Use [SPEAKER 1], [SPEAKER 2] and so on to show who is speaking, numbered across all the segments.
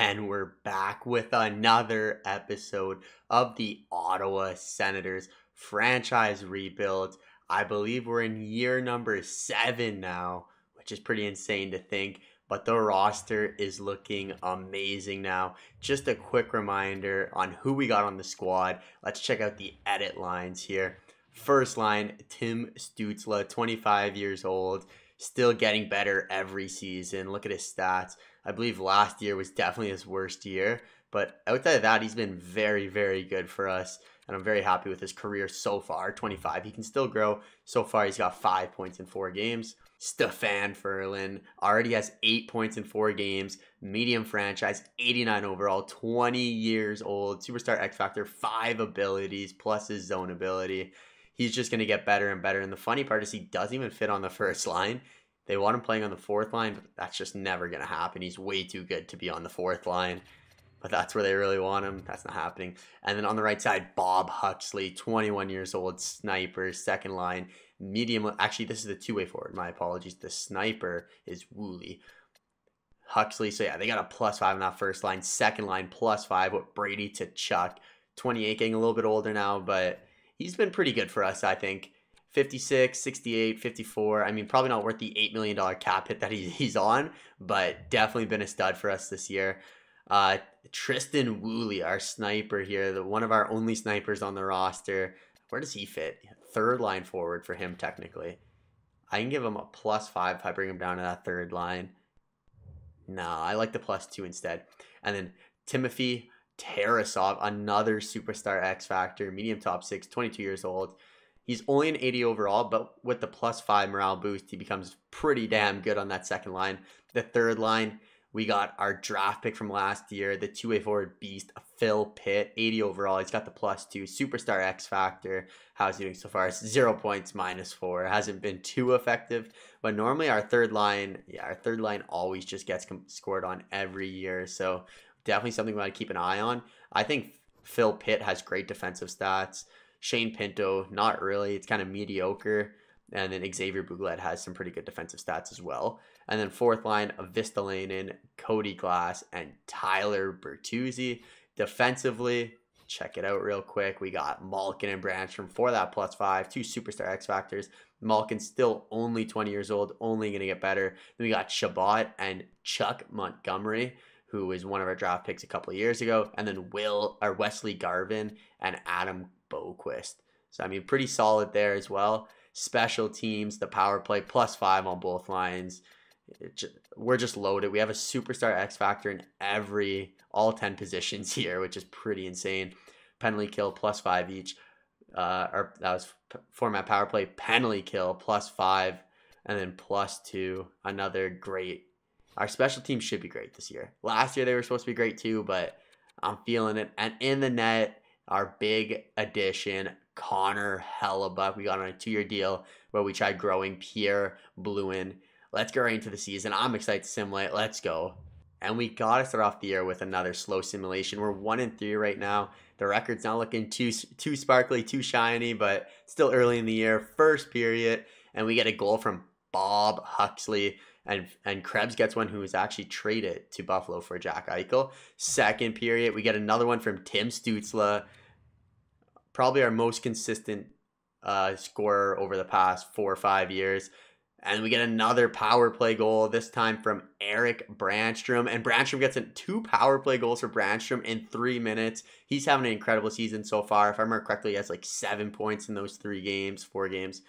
[SPEAKER 1] And we're back with another episode of the Ottawa Senators franchise rebuild. I believe we're in year number seven now, which is pretty insane to think. But the roster is looking amazing now. Just a quick reminder on who we got on the squad. Let's check out the edit lines here. First line, Tim Stützle, 25 years old, still getting better every season. Look at his stats. I believe last year was definitely his worst year, but outside of that, he's been very, very good for us. And I'm very happy with his career so far. 25. He can still grow. So far, he's got five points in four games. Stefan Ferlin already has eight points in four games. Medium franchise, 89 overall, 20 years old. Superstar X Factor, five abilities plus his zone ability. He's just going to get better and better. And the funny part is he doesn't even fit on the first line. They want him playing on the fourth line, but that's just never going to happen. He's way too good to be on the fourth line. But that's where they really want him. That's not happening. And then on the right side, Bob Huxley, 21 years old, sniper, second line, medium. Actually, this is the two way forward. My apologies. The sniper is Woolley. Huxley. So yeah, they got a plus five on that first line. Second line, plus five with Brady Tkachuk. 28, getting a little bit older now, but he's been pretty good for us, I think. 56, 68, 54. I mean, probably not worth the $8 million cap hit that he's on, but definitely been a stud for us this year. Uh, Tristan Woolley, our sniper here, the one of our only snipers on the roster. Where does he fit? Third line forward for him, technically. I can give him a plus five if I bring him down to that third line. No, I like the plus two instead. And then Timothy Tarasov, another superstar X Factor, medium top six, 22 years old. He's only an 80 overall, but with the plus five morale boost, he becomes pretty damn good on that second line. The third line, we got our draft pick from last year, the two way forward beast, Phil Pitt, 80 overall. He's got the plus two, superstar X Factor. How's he doing so far? It's zero points, minus four. Hasn't been too effective, but normally our third line, yeah, our third line always just gets scored on every year. So definitely something we to keep an eye on. I think Phil Pitt has great defensive stats. Shane Pinto, not really. It's kind of mediocre. And then Xavier Bouglet has some pretty good defensive stats as well. And then fourth line, Vistalainen, Cody Glass, and Tyler Bertuzzi. Defensively, check it out real quick. We got Malkin and Brannstrom for that plus five, two superstar X factors. Malkin's still only 20 years old, only going to get better. Then we got Chabot and Chuck Montgomery who was one of our draft picks a couple years ago, and then Will or Wesley Garvin and Adam Boqvist. So I mean, pretty solid there as well. Special teams, the power play plus five on both lines. Just, we're just loaded. We have a superstar X factor in every all ten positions here, which is pretty insane. Penalty kill plus five each. Uh, or that was format power play penalty kill plus five, and then plus two. Another great. Our special teams should be great this year. Last year they were supposed to be great too, but I'm feeling it. And in the net, our big addition, Connor Hellebuyck. We got on a two year deal where we tried growing Pierre Blouin. Let's go right into the season. I'm excited to simulate. Let's go. And we got to start off the year with another slow simulation. We're one and three right now. The record's not looking too too sparkly, too shiny, but still early in the year. First period, and we get a goal from Bob Huxley and and Krebs gets one who was actually traded to Buffalo for Jack Eichel. Second period, we get another one from Tim Stützle, probably our most consistent uh, scorer over the past four or five years. And we get another power play goal, this time from Eric Brannstrom. And Brannstrom gets two power play goals for Brannstrom in three minutes. He's having an incredible season so far. If I remember correctly, he has like seven points in those three games, four games.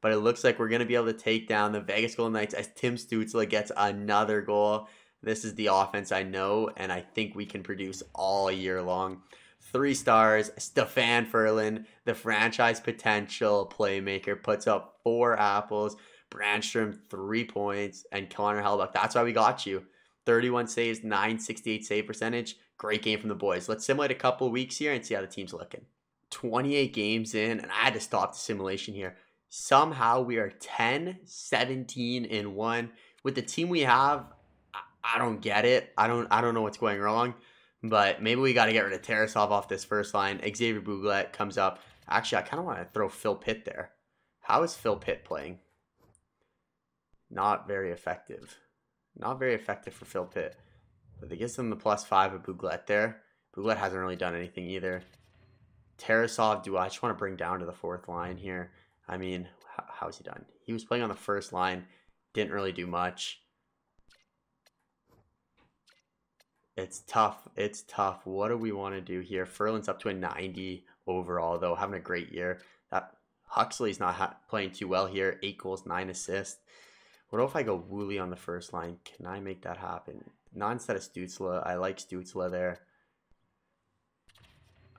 [SPEAKER 1] But it looks like we're going to be able to take down the Vegas Golden Knights as Tim Stützle gets another goal. This is the offense I know, and I think we can produce all year long three stars. Stefan Ferlin, the franchise potential playmaker, puts up four apples. Brannstrom, three points. And Connor Hellebuyck, that's why we got you. 31 saves, 968 save percentage. Great game from the boys. Let's simulate a couple weeks here and see how the team's looking. 28 games in, and I had to stop the simulation here. Somehow we are 10, 17, and 1. With the team we have, I don't get it. I don't I don't know what's going wrong. But maybe we got to get rid of Tarasov off this first line. Xavier Bouglet comes up. Actually, I kind of want to throw Phil Pitt there. How is Phil Pitt playing? Not very effective. Not very effective for Phil Pitt. But they get them the plus five of Bouglet there. Bouglet hasn't really done anything either. Tarasov, do I just want to bring down to the fourth line here? I mean, how, how's he done? He was playing on the first line, didn't really do much. It's tough. It's tough. What do we want to do here? Ferland's up to a 90 overall, though, having a great year. That Huxley's not playing too well here. Eight goals, nine assists. What if I go Woolley on the first line? Can I make that happen? Not instead of Stützle. I like Stützle there.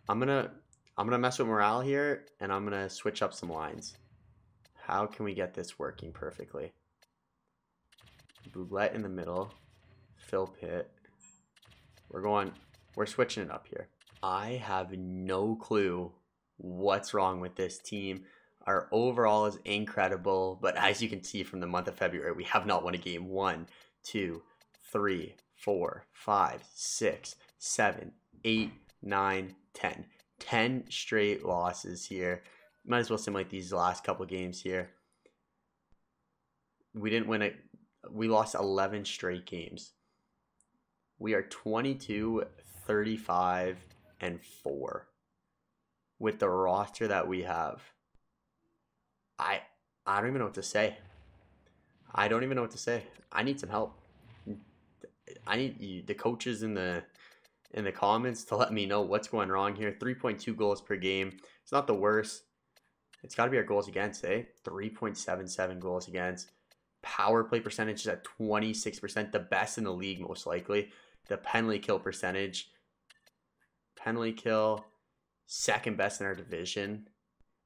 [SPEAKER 1] I'm gonna I'm gonna mess with morale here, and I'm gonna switch up some lines. How can we get this working perfectly? Bouglet in the middle. Phil Pitt. We're going, we're switching it up here. I have no clue what's wrong with this team. Our overall is incredible, but as you can see from the month of February, we have not won a game. One, two, three, four, five, six, seven, eight, nine, ten. Ten straight losses here. Might as well simulate these last couple games here. We didn't win it. We lost 11 straight games. We are 22, 35, and 4 with the roster that we have. I I don't even know what to say. I don't even know what to say. I need some help. I need the coaches in the in the comments to let me know what's going wrong here. 3.2 goals per game. It's not the worst. It's got to be our goals against, eh? 3.77 goals against. Power play percentage is at 26%, the best in the league, most likely. The penalty kill percentage, penalty kill, second best in our division.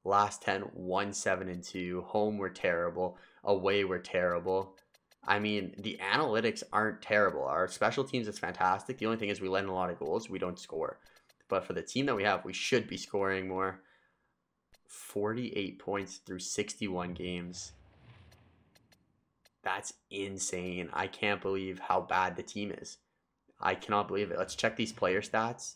[SPEAKER 1] Last 10, 1 7 and 2. Home, we're terrible. Away, we're terrible. I mean, the analytics aren't terrible. Our special teams is fantastic. The only thing is we let in a lot of goals. We don't score. But for the team that we have, we should be scoring more. 48 points through 61 games. That's insane. I can't believe how bad the team is. I cannot believe it. Let's check these player stats.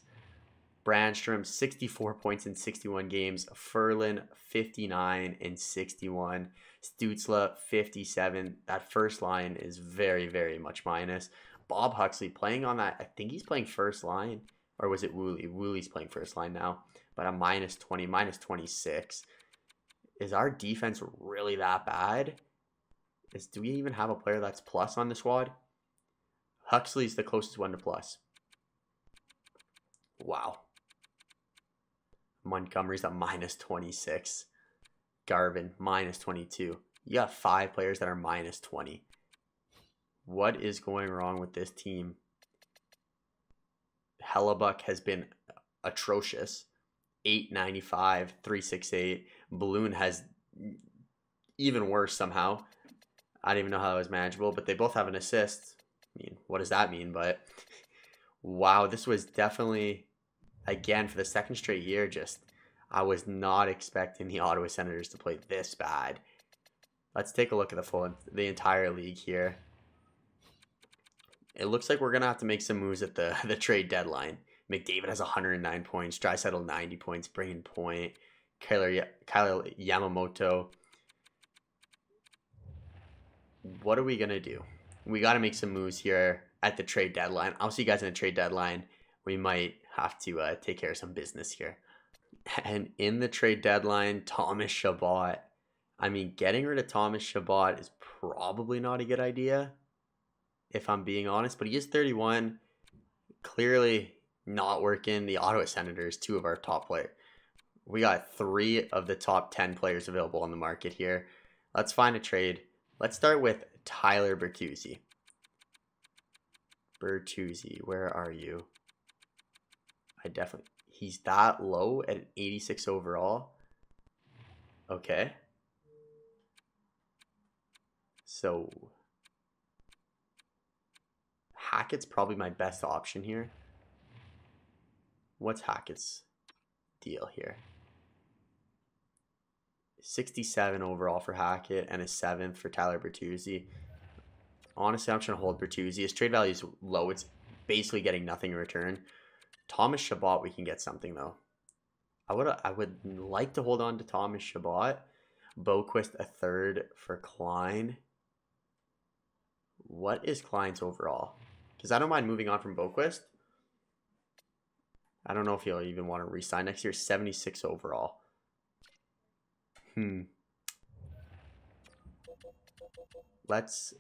[SPEAKER 1] Brannstrom, 64 points in 61 games. Ferland, 59 in 61. Stützle, 57. That first line is very, very much minus. Bob Huxley playing on that. I think he's playing first line. Or was it Woolley? Woolley's playing first line now. But a minus 20, minus 26. Is our defense really that bad? Is do we even have a player that's plus on the squad? Huxley's the closest one to plus. Wow. Montgomery's a minus 26. Garvin, minus 22. You got five players that are minus 20. What is going wrong with this team? Hellebuyck has been atrocious. 895, 368. Blouin has even worse somehow. I don't even know how that was manageable, but they both have an assist. I mean, what does that mean? But wow, this was definitely again for the second straight year. Just I was not expecting the Ottawa Senators to play this bad. Let's take a look at the full the entire league here. It looks like we're gonna have to make some moves at the the trade deadline. McDavid has 109 points. Draisaitl 90 points. Brayden Point. Kailer, Kailer Yamamoto. What are we gonna do? we got to make some moves here at the trade deadline. I'll see you guys in the trade deadline. We might have to uh, take care of some business here. And in the trade deadline, Thomas Chabot. I mean, getting rid of Thomas Chabot is probably not a good idea, if I'm being honest. But he is 31. Clearly not working. The Ottawa Senators, two of our top players. We got three of the top 10 players available on the market here. Let's find a trade. Let's start with Tyler Bertuzzi. Bertuzzi, where are you? Definitely he's that low at 86 overall. Okay. So Hackett's probably my best option here. What's Hackett's deal here? 67 overall for Hackett and a 7th for Tyler Bertuzzi. Honestly, I'm trying to hold Bertuzzi. His trade value is low. It's basically getting nothing in return. Thomas Chabot, we can get something though. I would I would like to hold on to Thomas Chabot. Boqvist a third for Klein. What is Klein's overall? Because I don't mind moving on from Boqvist. I don't know if he'll even want to resign next year. 76 overall. Hmm. Let's.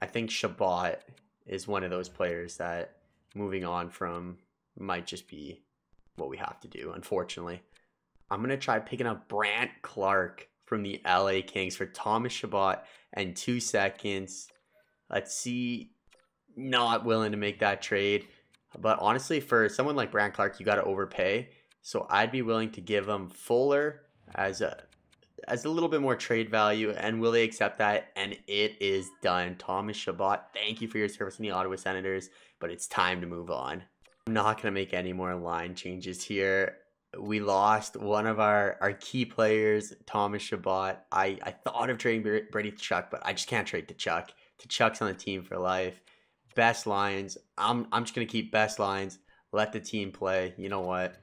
[SPEAKER 1] I think Chabot is one of those players that moving on from might just be what we have to do, unfortunately. I'm going to try picking up Brandt Clarke from the LA Kings for Thomas Chabot and two seconds. Let's see. Not willing to make that trade. But honestly, for someone like Brandt Clarke, you got to overpay. So I'd be willing to give him Fuller as a as a little bit more trade value. And will they accept that? And it is done. Thomas Chabot, thank you for your service in the Ottawa Senators, but it's time to move on. I'm not going to make any more line changes here. We lost one of our, our key players, Thomas Chabot. I, I thought of trading Brady Tkachuk, but I just can't trade Tkachuk. To Chuck's on the team for life. Best lines. I'm, I'm just going to keep best lines. Let the team play. You know what?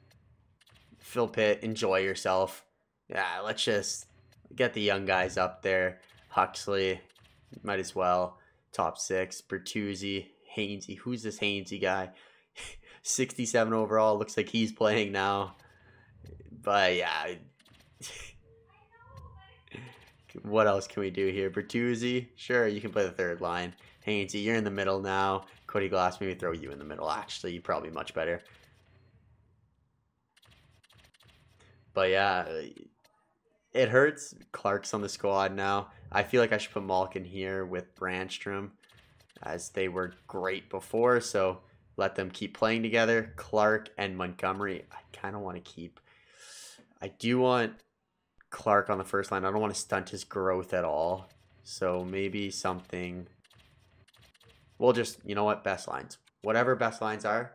[SPEAKER 1] Phil Pitt, enjoy yourself. Yeah, let's just get the young guys up there. Huxley, might as well. Top six. Bertuzzi, Hainsey. Who's this Hainsey guy? 67 overall. Looks like he's playing now. But yeah. what else can we do here? Bertuzzi, sure, you can play the third line. Hainsey, you're in the middle now. Cody Glass, maybe throw you in the middle. Actually, You're probably much better. But yeah, uh, it hurts. Clarke's on the squad now. I feel like I should put Malkin here with Brannstrom as they were great before. So let them keep playing together. Clarke and Montgomery, I kind of want to keep. I do want Clarke on the first line. I don't want to stunt his growth at all. So maybe something. We'll just, you know what, best lines. Whatever best lines are.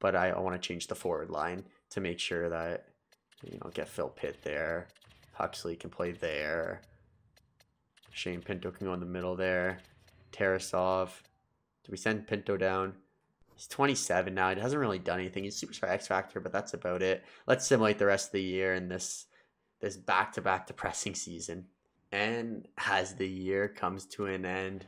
[SPEAKER 1] But I, I want to change the forward line to make sure that, you know, get Phil Pitt there. Huxley can play there. Shane Pinto can go in the middle there. Tarasov. Do we send Pinto down? He's 27 now. He hasn't really done anything. He's superstar X Factor, but that's about it. Let's simulate the rest of the year in this this back-to-back depressing season. And as the year comes to an end,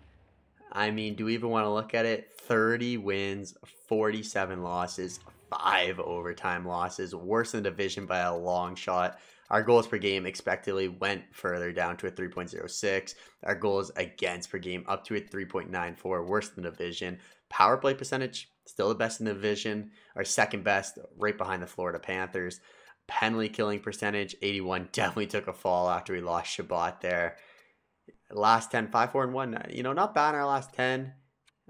[SPEAKER 1] I mean, do we even want to look at it? 30 wins, 47 losses, five overtime losses, worse than division by a long shot. Our goals per game expectedly went further down to a 3.06. Our goals against per game up to a 3.94, worse than division. Power play percentage, still the best in the division. Our second best, right behind the Florida Panthers. Penalty killing percentage, 81, definitely took a fall after we lost Chabot there. Last 10, 5, 4, and 1. You know, not bad in our last 10.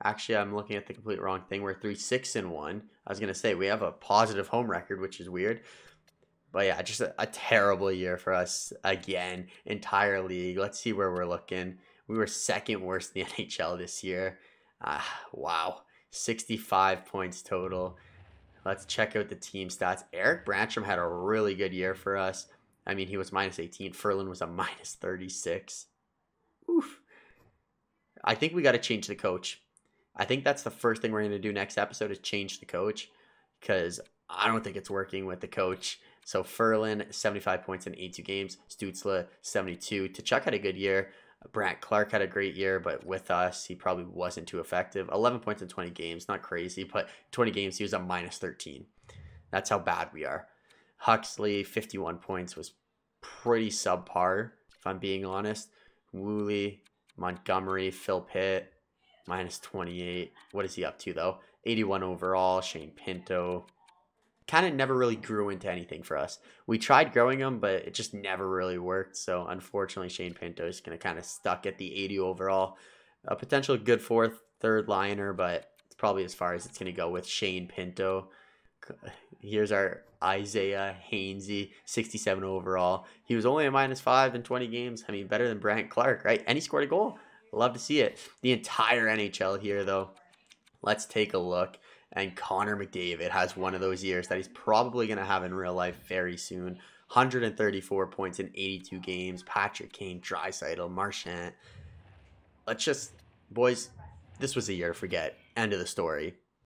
[SPEAKER 1] Actually, I'm looking at the complete wrong thing. We're 3, 6, and 1. I was going to say, we have a positive home record, which is weird. But yeah, just a, a, terrible year for us again. Entire league. Let's see where we're looking. We were second worst in the NHL this year. Ah, wow. 65 points total. Let's check out the team stats. Eric Brannstrom had a really good year for us. I mean, he was minus 18. Ferland was a minus 36. Oof. I think we got to change the coach. I think that's the first thing we're going to do next episode is change the coach because I don't think it's working with the coach. So Ferland, 75 points in 82 games. Stützle, 72. Tkachuk had a good year. Brandt Clarke had a great year, but with us, he probably wasn't too effective. 11 points in 20 games, not crazy, but 20 games, he was a minus 13. That's how bad we are. Huxley, 51 points, was pretty subpar, if I'm being honest. Woolley, Montgomery, Phil Pitt, minus 28. What is he up to, though? 81 overall. Shane Pinto, kind of never really grew into anything for us. We tried growing them, but it just never really worked. So unfortunately, Shane Pinto is going to kind of stuck at the 80 overall. A potential good fourth, third liner, but it's probably as far as it's going to go with Shane Pinto. Here's our Isaiah Hainsey, 67 overall. He was only a minus five in 20 games. I mean, better than Brandt Clarke, right? And he scored a goal. Love to see it. The entire NHL here, though. Let's take a look. And Connor McDavid has one of those years that he's probably going to have in real life very soon. 134 points in 82 games. Patrick Kane, Draisaitl, Marchand. Let's just, boys, this was a year to forget. End of the story.